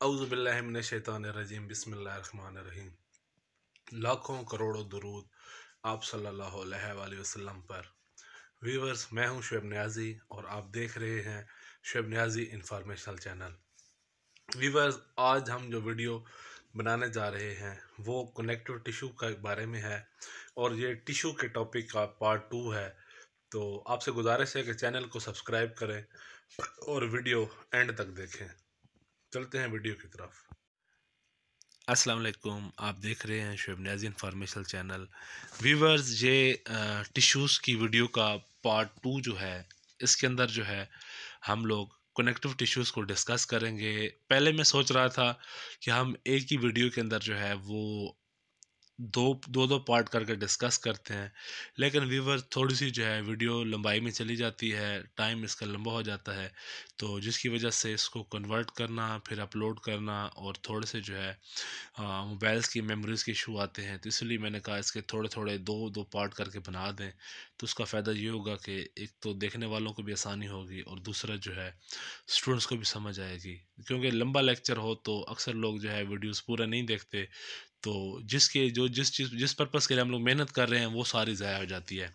अउज़बिल्लिमिनशैतानरजीम बिस्मिल्लाहिर्रहमानिर्रहीम लाखों करोड़ों दरूद आप अलैहि वसल्लम पर। व्यूवर्स, मैं हूँ शुएब न्याजी और आप देख रहे हैं Shoaib Niazi informational channel. Viewers, आज हम जो वीडियो बनाने जा रहे हैं, वो कनेक्टिव टिशू के बारे में है और ये टिशू के टॉपिक का पार्ट टू है। तो आपसे गुजारिश है कि चैनल को सब्सक्राइब करें और वीडियो एंड तक देखें। चलते हैं वीडियो की तरफ़। वालेकुम, आप देख रहे हैं Shoaib Niazi information channel viewers ये टिश्यूज़ की वीडियो का पार्ट टू जो है, इसके अंदर जो है, हम लोग कनेक्टिव टिश्यूज़ को डिस्कस करेंगे। पहले मैं सोच रहा था कि हम एक ही वीडियो के अंदर जो है, वो दो दो दो पार्ट करके डिस्कस करते हैं। लेकिन व्यूवर थोड़ी सी जो है वीडियो लंबाई में चली जाती है टाइम इसका लंबा हो जाता है। तो जिसकी वजह से इसको कन्वर्ट करना, फिर अपलोड करना और थोड़े से जो है मोबाइल्स की मेमोरीज़ के इशू आते हैं। तो इसलिए मैंने कहा इसके थोड़े थोड़े दो दो पार्ट करके बना दें। तो उसका फ़ायदा ये होगा कि एक तो देखने वालों को भी आसानी होगी और दूसरा जो है स्टूडेंट्स को भी समझ आएगी। क्योंकि लंबा लेक्चर हो तो अक्सर लोग जो है वीडियोस पूरा नहीं देखते। तो जिसके, जो जिस चीज़, जिस पर्पज़ के लिए हम लोग मेहनत कर रहे हैं, वो सारी ज़ाया हो जाती है।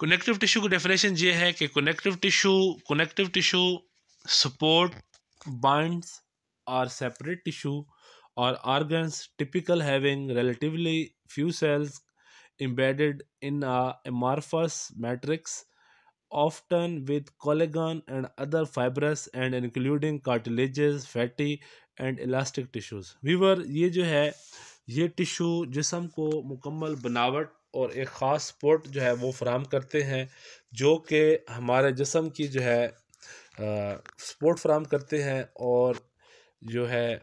कनेक्टिव टिश्यू की डेफिनेशन ये है कि connective tissue connective tissue support binds or separate tissue और organs typical having relatively few cells embedded in a amorphous matrix, often with collagen and other fibrous and including cartilages, fatty and elastic tissues viewer ये जो है, ये tissue जिसम को मुकम्मल बनावट और एक ख़ास सपोर्ट जो है वो फ्राहम करते हैं, जो कि हमारे जिसम की जो है सपोर्ट फ्राहम करते हैं और जो है,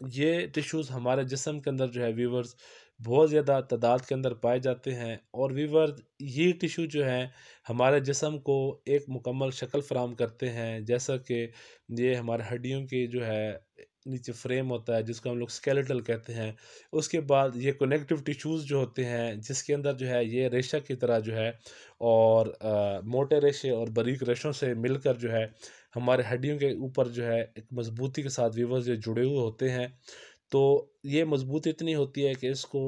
ये टिश्यूज़ हमारे जिसम के अंदर जो है वीवर्स बहुत ज़्यादा तादाद के अंदर पाए जाते हैं और वीवर ये टिश्यू जो है हमारे जिसम को एक मुकम्मल शक्ल फ्राहम करते हैं, जैसा कि ये हमारे हड्डियों की जो है नीचे फ्रेम होता है जिसको हम लोग स्केलेटल कहते हैं उसके बाद ये कनेक्टिव टिश्यूज़ जो होते हैं जिसके अंदर जो है ये रेशा की तरह जो है और आ, मोटे रेशे और बारीक रेशों से मिलकर जो है हमारे हड्डियों के ऊपर जो है एक मजबूती के साथ वीवर्स जो जुड़े हुए होते हैं। तो ये मजबूती इतनी होती है कि इसको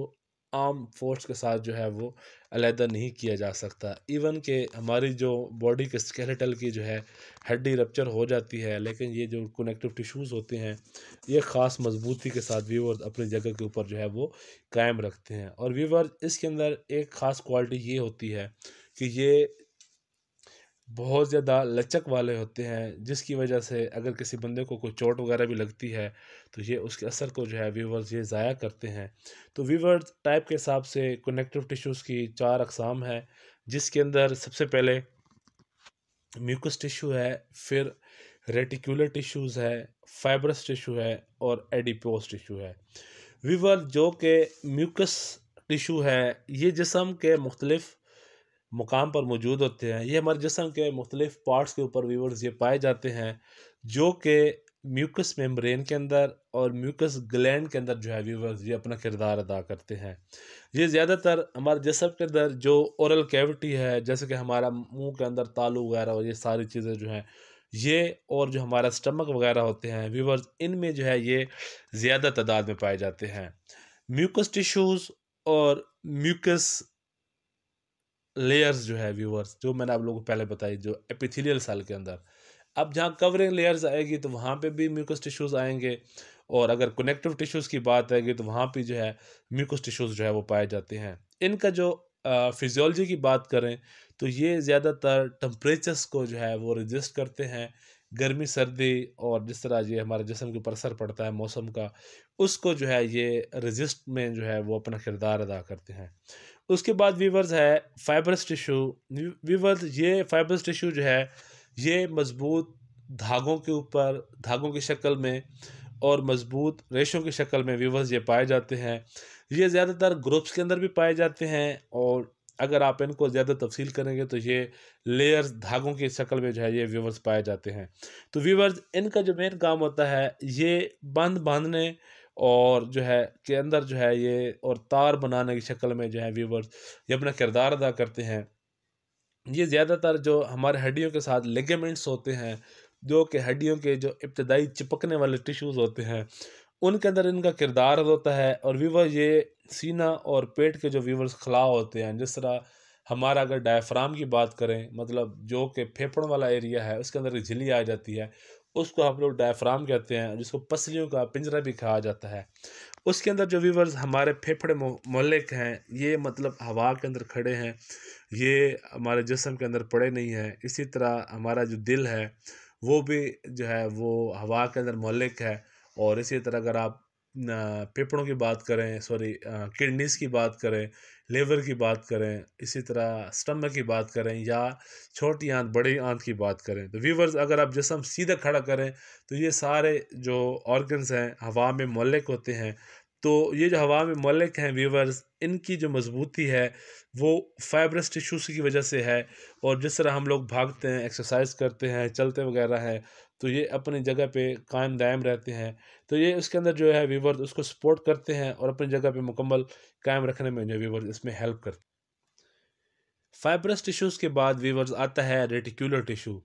आम फोर्स के साथ जो है वो अलहदा नहीं किया जा सकता। इवन के हमारी जो बॉडी के स्केलेटल की जो है हड्डी रपच्चर हो जाती है, लेकिन ये जो कनेक्टिव टिश्यूज़ होते हैं, ये ख़ास मजबूती के साथ व्यूवर अपनी जगह के ऊपर जो है वो कायम रखते हैं। और व्यूवर इसके अंदर एक ख़ास क्वालिटी ये होती है कि ये बहुत ज़्यादा लचक वाले होते हैं, जिसकी वजह से अगर किसी बंदे को कोई चोट वगैरह भी लगती है तो ये उसके असर को जो है व्यूवर्स ये ज़ाया करते हैं। तो व्यूवर्स टाइप के हिसाब से कनेक्टिव टिश्यूज़ की चार अकसाम है, जिसके अंदर सबसे पहले म्यूकस टिश्यू है, फिर रेटिकुलर टिश्यूज़ है, फाइब्रस टिश्यू है और एडिपोस टिश्यू है। वीवर जो कि म्यूकस टिशू है, ये जिसम के मुख्तलिफ़ मुकाम पर मौजूद होते हैं। ये हमारे जिसम के मुख्तलिफ़ पार्ट्स के ऊपर व्यूवर्स ये पाए जाते हैं, जो कि म्यूकस मेम्ब्रेन के अंदर और म्यूकस ग्लैंड के अंदर जो है व्यूवर्स ये अपना किरदार अदा करते हैं। ये ज़्यादातर हमारे जिसम के अंदर जो औरल कैविटी है, जैसे कि हमारा मुँह के अंदर तालू वगैरह और ये सारी चीज़ें जो हैं, ये और जो हमारा स्टमक वगैरह होते हैं व्यूवर्स इनमें जो है ये ज़्यादा तादाद में पाए जाते हैं। म्यूकस टिश्यूज़ और म्यूकस लेयर्स जो है व्यूवर्स जो मैंने आप लोगों को पहले बताई, जो एपिथेलियल सेल के अंदर। अब जहाँ कवरिंग लेयर्स आएगी तो वहाँ पे भी म्यूकस टिश्यूज़ आएँगे। और अगर कनेक्टिव टिश्यूज़ की बात आएगी तो वहाँ पे जो है म्यूकस टिश्यूज़ जो है वो पाए जाते हैं। इनका जो फिजियोलॉजी की बात करें तो ये ज़्यादातर टम्परेचर्स को जो है वो रजिस्ट करते हैं। गर्मी, सर्दी और जिस तरह ये हमारे जिसम के ऊपर असर पड़ता है मौसम का, उसको जो है ये रजिस्ट में जो है वो अपना किरदार अदा करते हैं। उसके बाद वीवर्स है फाइबरस टिशू वीवर्स ये फाइबरस टिशू जो है, ये मज़बूत धागों के ऊपर, धागों की शक्ल में और मज़बूत रेशों की शक्ल में वीवर्स ये पाए जाते हैं। ये ज़्यादातर ग्रुप्स के अंदर भी पाए जाते हैं और अगर आप इनको ज़्यादा तफसील करेंगे तो ये लेयर्स धागों की शक्ल में जो है, ये व्यूवर्स पाए जाते हैं। तो व्यूवर्स, इनका जो मेन काम होता है, ये बंद बांधने और जो है, के अंदर जो है, ये और तार बनाने की शक्ल में जो है, व्यूवर्स, ये अपना किरदार अदा करते हैं। ये ज़्यादातर जो हमारे हड्डियों के साथ लेगेमेंट्स होते हैं, जो कि हड्डियों के जो इब्तदाई चिपकने वाले टिश्यूज़ होते हैं उनके अंदर इनका किरदार होता है और वीवर ये सीना और पेट के जो वीवर्स खला होते हैं, जिस तरह हमारा अगर डायफ्राम की बात करें मतलब जो कि फेफड़ों वाला एरिया है, उसके अंदर झिल्ली आ जाती है, उसको हम लोग डायफ्राम कहते हैं, जिसको पसलियों का पिंजरा भी कहा जाता है। उसके अंदर जो वीवर्स हमारे फेफड़े मोलिक हैं, ये मतलब हवा के अंदर खड़े हैं, ये हमारे जिसम के अंदर पड़े नहीं हैं, इसी तरह हमारा जो दिल है, वो भी जो है, वो हवा के अंदर मोलिक है। और इसी तरह अगर आप फेफड़ों की बात करें, सॉरी किडनीस की बात करें, लेवर की बात करें, इसी तरह स्टमक की बात करें या छोटी आंत, बड़ी आंत की बात करें तो वीवर्स अगर आप जिसम सीधा खड़ा करें तो ये सारे जो ऑर्गन्स हैं, हवा में मलिक होते हैं तो ये जो हवा में मलिक हैं वीवर्स इनकी जो मजबूती है, वो फाइब्रस टिश्यूज़ की वजह से है और जिस तरह हम लोग भागते हैं, एक्सरसाइज करते हैं, चलते वगैरह हैं तो ये अपनी जगह पे कायम दायम रहते हैं। तो ये उसके अंदर जो है वीवर्स उसको सपोर्ट करते हैं और अपनी जगह पे मुकम्मल कायम रखने में जो वीवर्स इसमें हेल्प करते फाइब्रस टिश्यूज़ के बाद वीवर्स आता है रेटिकुलर टिश्यू।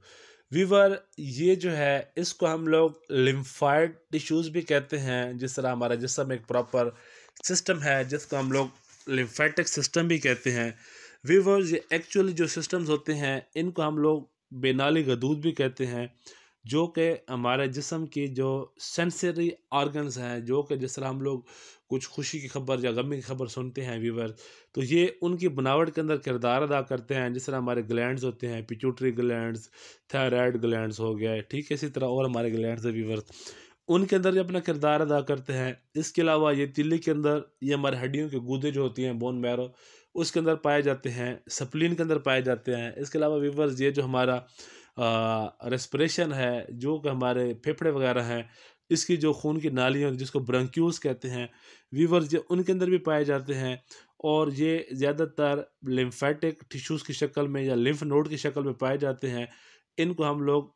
वीवर ये जो है, इसको हम लोग लिम्फाइड टिश्यूज़ भी कहते हैं, जिस तरह हमारा जिसम एक प्रॉपर सिस्टम है, जिसको हम लोग लिम्फेटिक सिस्टम भी कहते हैं। वीवर्स ये एक्चुअली जो सिस्टम्स होते हैं, इनको हम लोग बेनाली गदूद भी कहते हैं। जो कि हमारे जिसम की जो सेंसरी ऑर्गन्स हैं, जो कि जिस तरह हम लोग कुछ खुशी की खबर या गमी की खबर सुनते हैं व्यूवर तो ये उनकी बनावट के अंदर किरदार अदा करते हैं। जिस तरह हमारे ग्लैंड्स होते हैं पिचूटरी ग्लैंड्स थायराइड ग्लैंड्स हो गया, ठीक है, इसी तरह और हमारे ग्लैंड्स है व्यूवर उनके अंदर ये अपना किरदार अदा करते हैं। इसके अलावा ये तिल्ली के अंदर ये हमारे हड्डियों के गूदे जो होती हैं बोन मैरो उसके अंदर पाए जाते हैं सप्लिन के अंदर पाए जाते हैं। इसके अलावा वीवर्स ये जो हमारा रेस्परेशन है, जो कि हमारे फेफड़े वगैरह हैं, इसकी जो खून की नालियाँ जिसको ब्रंक्यूज कहते हैं वीवर्स जो उनके अंदर भी पाए जाते हैं और ये ज़्यादातर लिम्फेटिक टिश्यूज़ की शक्ल में या लिम्फ नोड की शक्ल में पाए जाते हैं। इनको हम लोग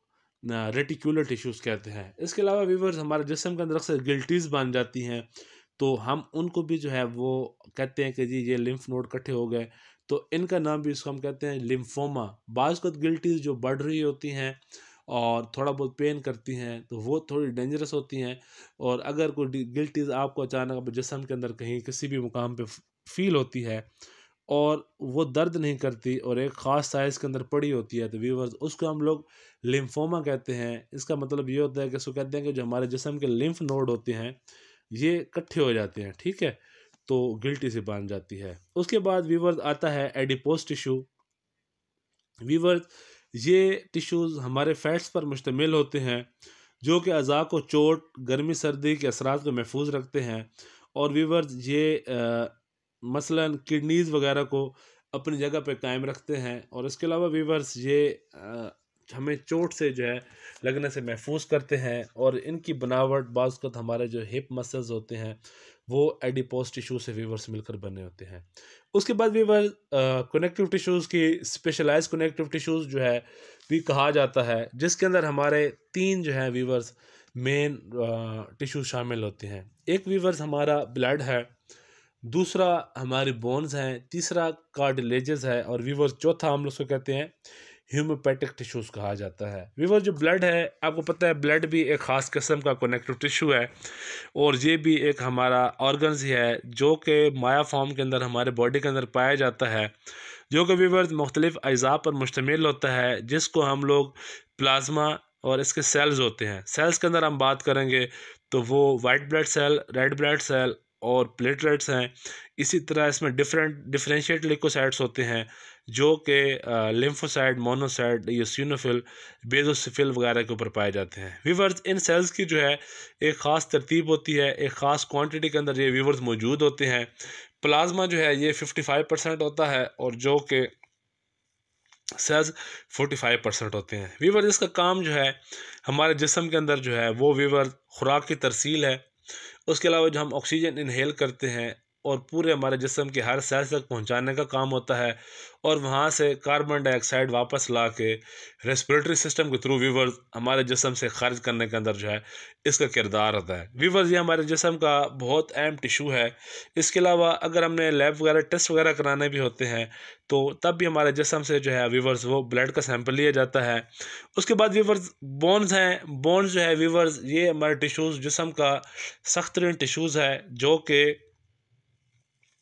रेटिकुलर टिश्यूज़ कहते हैं। इसके अलावा वीवर्स हमारे जिसम के अंदर अक्सर गिल्टीज़ बन जाती हैं तो हम उनको भी जो है वो कहते हैं कि जी, ये लिम्फ नोड इकट्ठे हो गए तो इनका नाम भी इसको हम कहते हैं लिम्फोमा बाज़ गिल्टीज़ जो बढ़ रही होती हैं और थोड़ा बहुत पेन करती हैं तो वो थोड़ी डेंजरस होती हैं। और अगर कोई गिल्टीज़ आपको अचानक जिसम के अंदर कहीं किसी भी मुकाम पे फील होती है और वो दर्द नहीं करती और एक ख़ास साइज़ के अंदर पड़ी होती है तो व्यूवर्स उसको हम लोग लिम्फोमा कहते हैं। इसका मतलब ये होता है कि उसको कहते हैं कि जो हमारे जिसम के लिम्फ नोड होते हैं, ये इकट्ठे हो जाते हैं, ठीक है? तो गिल्टी से बाँध जाती है। उसके बाद वीवर्स आता है एडिपोज टिश्यू वीवर्स ये टिश्यूज़ हमारे फैट्स पर मुश्तमिल होते हैं जो कि अज़ा को चोट गर्मी सर्दी के असरात को महफूज रखते हैं। और वीवर्स ये आ, मसलन किडनीज़ वगैरह को अपनी जगह पे कायम रखते हैं। और इसके अलावा वीवर्स ये आ, हमें चोट से जो है लगने से महफूज करते हैं और इनकी बनावट बाज़ हमारे जो हिप मसल्स होते हैं, वो एडिपोज टिश्यू से वीवर्स मिलकर बने होते हैं। उसके बाद वीवर कनेक्टिव टिश्यूज़ की स्पेशलाइज कनेक्टिव टिश्यूज़ जो है भी कहा जाता है, जिसके अंदर हमारे तीन जो है वीवर्स मेन टिश्यू शामिल होते हैं। एक वीवर्स हमारा ब्लड है, दूसरा हमारी बोन्स हैं, तीसरा कार्डिलेजेस है और वीवर्स चौथा हम लोग उसको कहते हैं ह्यूमोपैटिक टिश्यूज़ कहा जाता है। वीवर जो ब्लड है, आपको पता है ब्लड भी एक ख़ास किस्म का कनेक्टिव टिश्यू है और ये भी एक हमारा ऑर्गन्स ही है, जो कि माया फॉर्म के अंदर, हमारे बॉडी के अंदर पाया जाता है, जो कि वीवर मुख्तलिफ़ अज़ा पर मुश्तमिल होता है, जिसको हम लोग प्लाज्मा और इसके सेल्स होते हैं। सेल्स के अंदर हम बात करेंगे तो वो white blood cell red blood cell और प्लेटलेट्स हैं। इसी तरह इसमें डिफरेंट डिफरेंशिएट लिकोसाइड्स होते हैं। जो कि लिम्फोसाइड मोनोसाइड यूसिनोफिल बेजोसिफिल वगैरह के ऊपर पाए जाते हैं। वीवर्स इन सेल्स की जो है, एक ख़ास तरतीब होती है, एक ख़ास क्वांटिटी के अंदर ये वीवर्स मौजूद होते हैं। प्लाज्मा जो है, ये फिफ्टी फाइव परसेंट होता है और जो कि सेल्स फोर्टी फाइव परसेंट होते हैं। वीवर इसका काम जो है, हमारे जिसम के अंदर जो है, वो वीवर खुराक की तरसील है। उसके अलावा जो हम ऑक्सीजन इनहेल करते हैं और पूरे हमारे जिसम के हर सेल तक पहुँचाने का काम होता है और वहाँ से कार्बन डाइऑक्साइड वापस ला के रेस्पिरेटरी सिस्टम के थ्रू वीवर्स हमारे जिसम से खारिज करने के अंदर जो है, इसका किरदार होता है। वीवर्स ये हमारे जिसम का बहुत अहम टिशू है। इसके अलावा अगर हमने लैब वगैरह टेस्ट वगैरह कराने भी होते हैं तो तब भी हमारे जिसम से जो है वीवर्स वो ब्लड का सैंपल लिया जाता है। उसके बाद वीवर्स बोन्स हैं। बोन्स जो है वीवर्स ये हमारे टिशूज़ जिसम का सख्त टिशूज़ है, जो कि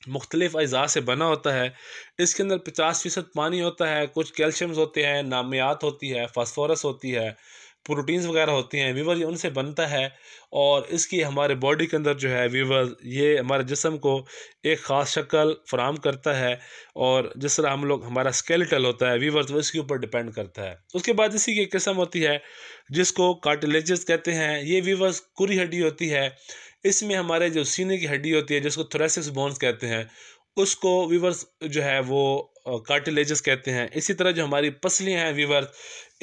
मुख्तलिफ़ अज़ा से बना होता है। इसके अंदर पचास फ़ीसद पानी होता है, कुछ कैल्शियम्स होते हैं, नामियात होती है, फास्फोरस होती है, प्रोटीन्स वगैरह होती हैं, वीवर उनसे बनता है और इसकी हमारे बॉडी के अंदर जो है वीवर ये हमारे जिसम को एक ख़ास शक्ल फ्राहम करता है और जिस तरह हम लोग हमारा स्केलेटल होता है, वीवर तो इसके ऊपर डिपेंड करता है। उसके बाद इसी की एक किस्म होती है, जिसको कार्टिलेजेस कहते हैं। ये वीवर्स कुरी हड्डी होती है इसमें हमारे जो सीने की हड्डी होती है, जिसको थोरेसिक्स बोन्स कहते हैं, उसको वीवर्स जो है वो कार्टिलेजेस कहते हैं। इसी तरह जो हमारी पसलियाँ हैं वीवर्स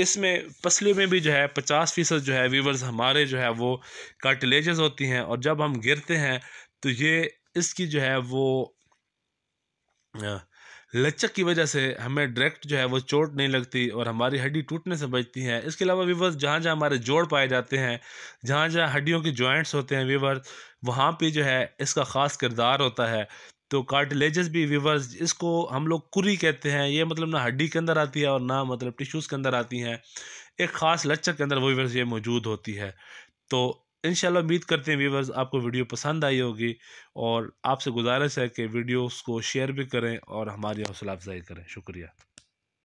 इसमें पसलियों में भी जो है पचास फ़ीसद जो है वीवर्स हमारे जो है वो कार्टिलेजेस होती हैं। और जब हम गिरते हैं तो ये इसकी जो है वो लचक की वजह से हमें डायरेक्ट जो है वो चोट नहीं लगती और हमारी हड्डी टूटने से बचती है। इसके अलावा वीवर्स जहाँ जहाँ हमारे जोड़ पाए जाते हैं, जहाँ जहाँ हड्डियों के जॉइंट्स होते हैं वीवर्स वहाँ पे जो है इसका ख़ास किरदार होता है। तो कार्टिलेजेस भी वीवर्स इसको हम लोग कुरी कहते हैं। ये मतलब ना हड्डी के अंदर आती है और ना मतलब टिश्यूज़ के अंदर आती हैं। एक ख़ास लचक के अंदर वो वीवर्स ये मौजूद होती है। तो इन उम्मीद करते हैं व्यूवर्स आपको वीडियो पसंद आई होगी और आपसे गुजारिश है कि वीडियोस को शेयर भी करें और हमारी हौसला अफजाई करें। शुक्रिया।